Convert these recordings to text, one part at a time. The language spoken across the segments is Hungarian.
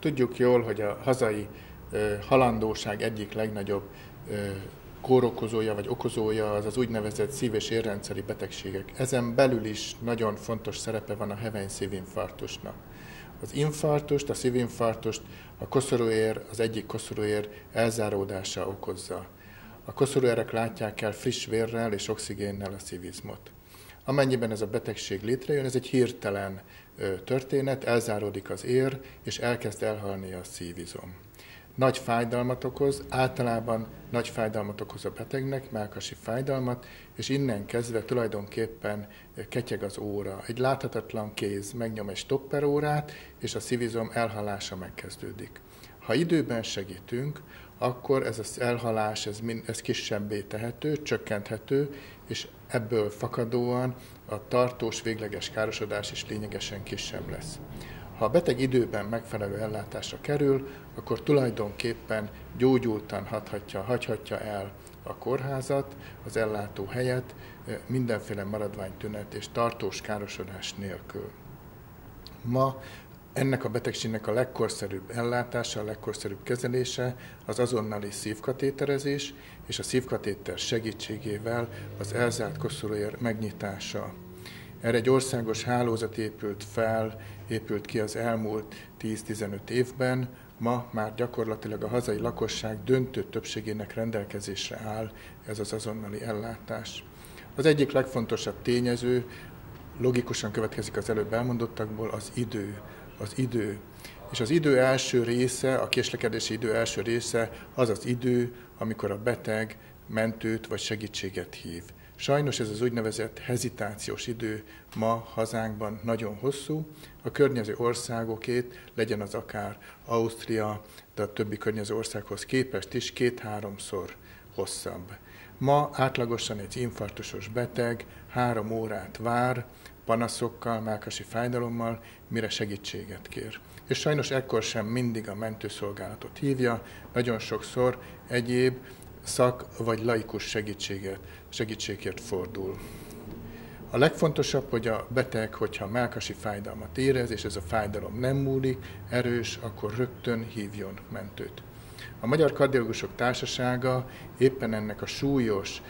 Tudjuk jól, hogy a hazai halandóság egyik legnagyobb kórokozója vagy okozója az az úgynevezett szív- és érrendszeri betegségek. Ezen belül is nagyon fontos szerepe van a heveny szívinfarktusnak. Az infarktust, a szívinfarktust a koszorúér, az egyik koszorúér elzáródása okozza. A koszorúérek látják el friss vérrel és oxigénnel a szívizmot. Amennyiben ez a betegség létrejön, ez egy hirtelen történet, elzáródik az ér, és elkezd elhalni a szívizom nagy fájdalmat okoz, általában nagy fájdalmat okoz a betegnek, melkasi fájdalmat, és innen kezdve tulajdonképpen ketyeg az óra. Egy láthatatlan kéz megnyom egy stopperórát, és a szívizom elhalása megkezdődik. Ha időben segítünk, akkor ez az elhalás, ez, ez kisebbé tehető, csökkenthető, és ebből fakadóan a tartós végleges károsodás is lényegesen kisebb lesz. Ha a beteg időben megfelelő ellátásra kerül, akkor tulajdonképpen gyógyultan hathatja, hagyhatja el a kórházat, az ellátó helyet mindenféle maradványtünet és tartós károsodás nélkül. Ma ennek a betegségnek a legkorszerűbb ellátása, a legkorszerűbb kezelése az azonnali szívkatéterezés és a szívkatéter segítségével az elzárt koszorúér megnyitása. Erre egy országos hálózat épült fel, épült ki az elmúlt 10-15 évben, ma már gyakorlatilag a hazai lakosság döntő többségének rendelkezésre áll ez az azonnali ellátás. Az egyik legfontosabb tényező, logikusan következik az előbb elmondottakból, az idő. Az idő. És az idő első része, a késlekedési idő első része az az idő, amikor a beteg mentőt vagy segítséget hív. Sajnos ez az úgynevezett hezitációs idő ma hazánkban nagyon hosszú, a környező országokét, legyen az akár Ausztria, de a többi környező országhoz képest is két-háromszor hosszabb. Ma átlagosan egy infarktusos beteg három órát vár, panaszokkal, melkasi fájdalommal, mire segítséget kér. És sajnos ekkor sem mindig a mentőszolgálatot hívja, nagyon sokszor egyéb szak vagy laikus segítséget, segítségért fordul. A legfontosabb, hogy a beteg, hogyha melkasi fájdalmat érez, és ez a fájdalom nem múlik, erős, akkor rögtön hívjon mentőt. A Magyar Kardiológusok Társasága éppen ennek a súlyos,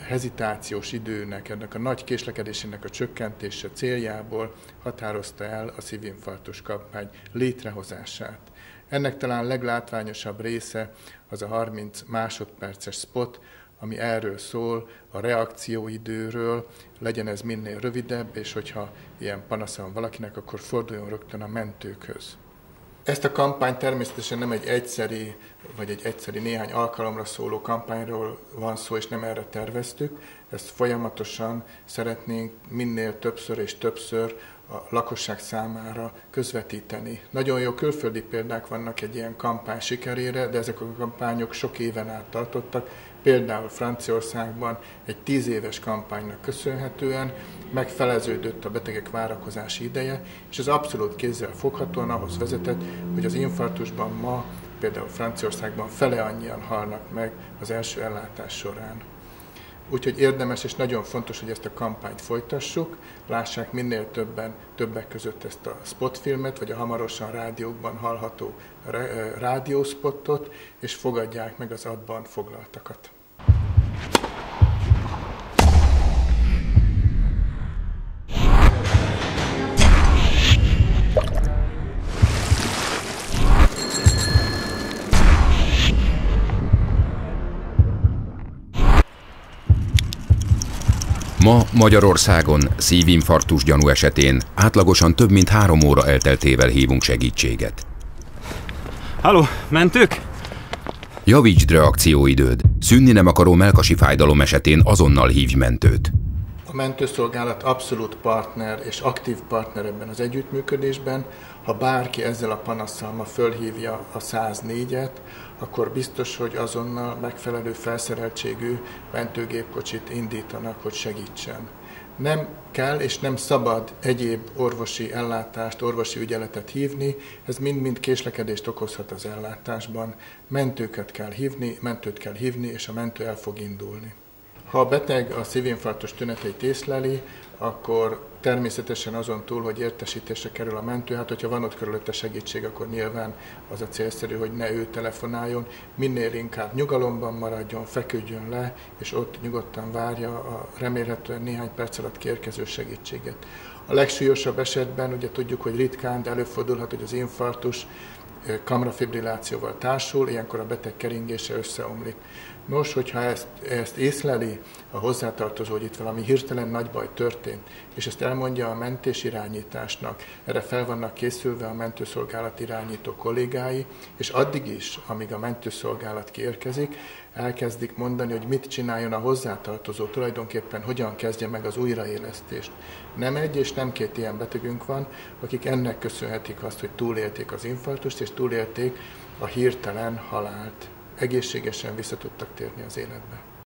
hezitációs időnek, ennek a nagy késlekedésének a csökkentése céljából határozta el a szívinfarktus kampány létrehozását. Ennek talán leglátványosabb része az a 30 másodperces spot, ami erről szól, a reakcióidőről, legyen ez minél rövidebb, és hogyha ilyen panasza van valakinek, akkor forduljon rögtön a mentőkhöz. Ezt a kampány természetesen nem egy egyszeri, vagy egy egyszeri néhány alkalomra szóló kampányról van szó, és nem erre terveztük. Ezt folyamatosan szeretnénk minél többször és többször a lakosság számára közvetíteni. Nagyon jó külföldi példák vannak egy ilyen kampány sikerére, de ezek a kampányok sok éven át tartottak. Például Franciaországban egy tíz éves kampánynak köszönhetően megfeleződött a betegek várakozási ideje, és ez abszolút kézzel foghatóan ahhoz vezetett, hogy az infarktusban ma például Franciaországban fele annyian halnak meg az első ellátás során. Úgyhogy érdemes és nagyon fontos, hogy ezt a kampányt folytassuk, lássák minél többen, többek között ezt a spotfilmet, vagy a hamarosan rádiókban hallható rádióspottot, és fogadják meg az abban foglaltakat. Ma Magyarországon szívinfarktus gyanú esetén átlagosan több mint három óra elteltével hívunk segítséget. Halló, mentők? Javítsd reakcióidőd. Szűnni nem akaró melkasi fájdalom esetén azonnal hívj mentőt. A mentőszolgálat abszolút partner és aktív partner ebben az együttműködésben. Ha bárki ezzel a panasszal ma fölhívja a 104-et, akkor biztos, hogy azonnal megfelelő felszereltségű mentőgépkocsit indítanak, hogy segítsen. Nem kell és nem szabad egyéb orvosi ellátást, orvosi ügyeletet hívni, ez mind-mind késlekedést okozhat az ellátásban. Mentőket kell hívni, mentőt kell hívni, és a mentő el fog indulni. Ha a beteg a szívinfarktus tüneteit észleli, akkor természetesen azon túl, hogy értesítésre kerül a mentő, hát hogyha van ott körülötte segítség, akkor nyilván az a célszerű, hogy ne ő telefonáljon, minél inkább nyugalomban maradjon, feküdjön le, és ott nyugodtan várja a remélhetően néhány perc alatt kérkező segítséget. A legsúlyosabb esetben ugye tudjuk, hogy ritkán, de előfordulhat, hogy az infarktus kamrafibrillációval társul, ilyenkor a beteg keringése összeomlik. Nos, hogyha ezt, ezt észleli a hozzátartozó, hogy itt valami hirtelen nagy baj történt, és ezt elmondja a mentés irányításnak, erre fel vannak készülve a mentőszolgálat irányító kollégái, és addig is, amíg a mentőszolgálat kiérkezik, elkezdik mondani, hogy mit csináljon a hozzátartozó, tulajdonképpen hogyan kezdje meg az újraélesztést. Nem egy és nem két ilyen betegünk van, akik ennek köszönhetik azt, hogy túlélték az infarktust, és túlélték a hirtelen halált egészségesen vissza tudtak térni az életbe.